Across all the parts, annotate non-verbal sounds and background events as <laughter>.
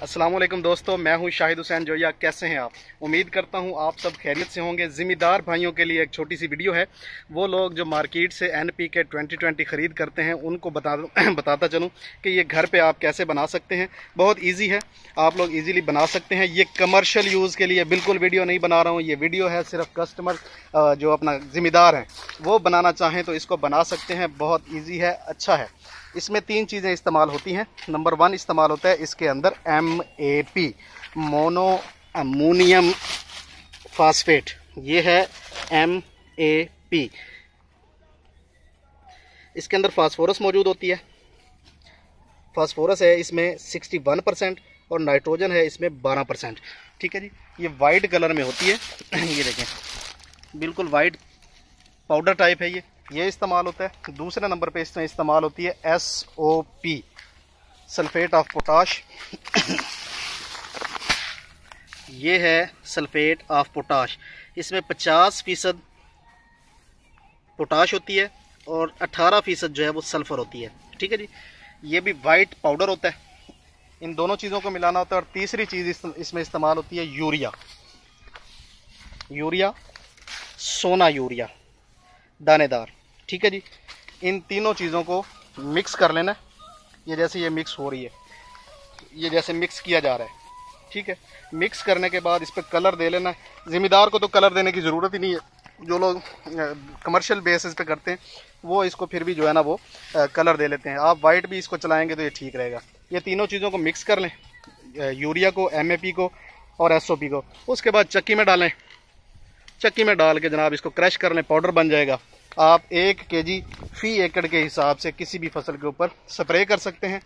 वालेकुम दोस्तों, मैं हूँ शाहिद हुसैन जोया कैसे हैं आप? उम्मीद करता हूँ आप सब खैरियत से होंगे। ज़िम्मेदार भाइयों के लिए एक छोटी सी वीडियो है। वो लोग जो मार्केट से N P K twenty twenty ख़रीद करते हैं, उनको बता <clears throat> बताता चलूँ कि ये घर पे आप कैसे बना सकते हैं। बहुत ईजी है। आप लोग ईजीली बना सकते हैं। ये कमर्शियल यूज़ के लिए बिल्कुल वीडियो नहीं बना रहा हूँ। ये वीडियो है सिर्फ़ कस्टमर जो अपना ज़िम्मेदार हैं। वो बनाना चाहें तो इसको बना सकते हैं। बहुत ईजी है। अच्छा है। इसमें तीन चीज़ें इस्तेमाल होती हैं। नंबर वन इस्तेमाल होता है इसके अंदर M A P mono ammonium phosphate. ये है एम ए पी इसके अंदर फास्फोरस मौजूद होती है। फास्फोरस है इसमें 61 परसेंट और नाइट्रोजन है इसमें 12 परसेंट। ठीक है जी, ये वाइट कलर में होती है। <clears throat> ये देखें, बिल्कुल वाइट पाउडर टाइप है ये। ये इस्तेमाल होता है। दूसरे नंबर पे इसमें इस्तेमाल होती है S O P sulphate of potash. ये है सल्फेट ऑफ़ पोटाश। इसमें 50 फ़ीसद पोटाश होती है और 18 फ़ीसद जो है वो सल्फ़र होती है। ठीक है जी? ये भी वाइट पाउडर होता है। इन दोनों चीज़ों को मिलाना होता है और तीसरी चीज़ इसमें इस्तेमाल होती है यूरिया। यूरिया, सोना यूरिया, दानेदार। ठीक है जी। इन तीनों चीज़ों को मिक्स कर लेना। ये जैसे ये मिक्स हो रही है। ये जैसे मिक्स किया जा रहा है। ठीक है। मिक्स करने के बाद इस पर कलर दे लेना। ज़िम्मेदार को तो कलर देने की ज़रूरत ही नहीं है। जो लोग कमर्शियल बेसिस पे करते हैं वो इसको फिर भी जो है ना वो आ, कलर दे लेते हैं। आप वाइट भी इसको चलाएँगे तो ये ठीक रहेगा। ये तीनों चीज़ों को मिक्स कर लें। यूरिया को एमएपी को और एसओपी को। उसके बाद चक्की में डालें। चक्की में डाल के जनाब इसको क्रश कर लें। पाउडर बन जाएगा। आप एक के जी फ़ी एकड़ के हिसाब से किसी भी फ़सल के ऊपर स्प्रे कर सकते हैं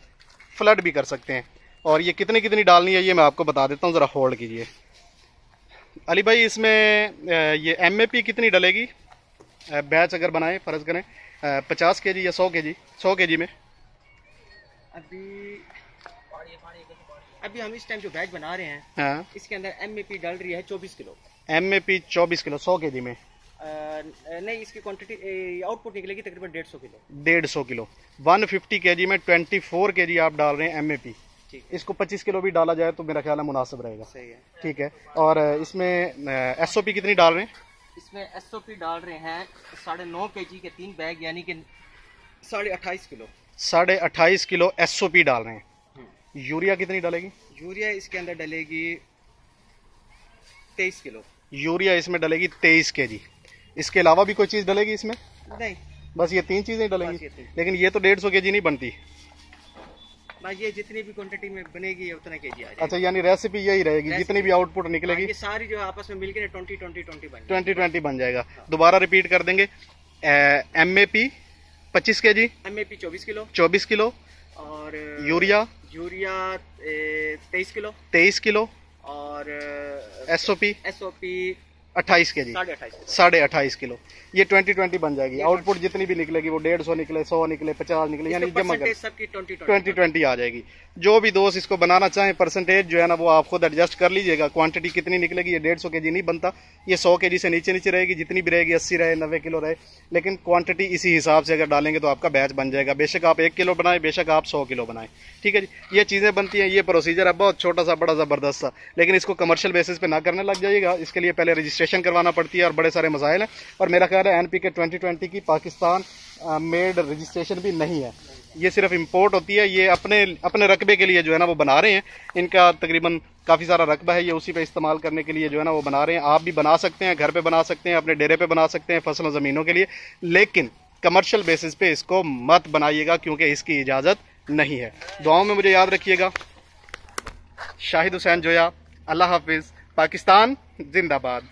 फ्लड भी कर सकते हैं। और ये कितनी कितनी डालनी है ये मैं आपको बता देता हूँ ज़रा होल्ड कीजिए। अली भाई इसमें ये एम ए पी कितनी डलेगी? बैच अगर बनाएँ फ़र्ज़ करें पचास के जी या सौ के जी सौ के जी में। अभी अभी हम इस टाइम जो बैच बना रहे हैं हाँ। इसके अंदर एम डल रही है चौबीस किलो। एम ए पी चौबीस किलो सौ के जी में। नहीं इसकी क्वांटिटी आउटपुट निकलेगी तकरीबन डेढ़ सौ किलो। डेढ़ सौ किलो। वन फिफ्टी के जी में ट्वेंटी फोर के जी आप डाल रहे हैं एम ए पी इसको पच्चीस किलो भी डाला जाए तो मेरा ख्याल है मुनासिब रहेगा। सही है। ठीक है। और इसमें एस ओ पी कितनी डाल रहे हैं? इसमें एस ओ पी डाल रहे हैं साढ़े नौ के जी के तीन बैग यानी कि साढ़े अट्ठाईस किलो। साढ़े अट्ठाईस किलो एस ओ पी डाल रहे हैं। हम्म। यूरिया कितनी डालेगी? यूरिया इसके अंदर डलेगी तेईस किलो। यूरिया इसमें डलेगी तेईस के जी। इसके अलावा भी कोई चीज़ डलेगी इसमें? नहीं। बस ये तीन चीज़ें डलेंगी। लेकिन ये तो डेढ़ सौ के जी नहीं बनती। ये जितनी भी क्वांटिटी में बनेगी उतना के जी अच्छा यानी रेसिपी यही रहेगी जितनी भी आउटपुट निकलेगी। हाँ, सारी जो आपस में मिलकर ट्वेंटी ट्वेंटी ट्वेंटी बन ट्वेंटी ट्वेंटी बन जाएगा। दोबारा रिपीट कर देंगे। एम ए पी पच्चीस K G M A P चौबीस किलो। चौबीस किलो। और यूरिया। यूरिया तेईस किलो। तेईस किलो। और S O P S O P अट्ठाईस के जी। साढ़े अट्ठाईस किलो। ये ट्वेंटी ट्वेंटी बन जाएगी। आउटपुट जितनी भी निकलेगी वो डेढ़ सौ निकले सौ निकले पचास निकले यानी जमा ट्वेंटी ट्वेंटी आ जाएगी। जो भी दोस्त इसको बनाना चाहे परसेंटेज जो है ना वो आप खुद एडजस्ट कर लीजिएगा। क्वांटिटी कितनी निकलेगी ये डेढ़ सौ के जी नहीं बनता। ये सौ के जी से नीचे नीचे रहेगी जितनी भी रहेगी अस्सी रहे नब्बे किलो रहे। लेकिन क्वांटिटी इसी हिसाब से अगर डालेंगे तो आपका बैच बन जाएगा। बेशक आप एक किलो बनाए बेशक आप सौ किलो बनाए। ठीक है जी? ये चीज़ें बनती हैं ये प्रोसीजर है बहुत छोटा सा बड़ा ज़बरदस्त सा। लेकिन इसको कमर्शियल बेसिस पे ना करने लग जाइएगा। इसके लिए पहले रजिस्ट्रेशन करवाना पड़ती है और बड़े सारे मसाइल हैं। और मेरा ख्याल है N P K twenty twenty की पाकिस्तान मेड रजिस्ट्रेशन भी नहीं है। ये सिर्फ़ इंपोर्ट होती है, ये अपने अपने रकबे के लिए जो है ना वो बना रहे हैं। इनका तकरीबन काफ़ी सारा रकबा है, ये उसी पे इस्तेमाल करने के लिए जो है ना वो बना रहे हैं। आप भी बना सकते हैं, घर पे बना सकते हैं, अपने डेरे पे बना सकते हैं, फ़सलों, ज़मीनों के लिए। लेकिन कमर्शियल बेसिस पे इसको मत बनाइएगा, क्योंकि इसकी इजाज़त नहीं है। दुआओं में मुझे याद रखिएगा। शाहिद हुसैन जोया, अल्लाह हाफिज़, पाकिस्तान, जिंदाबाद।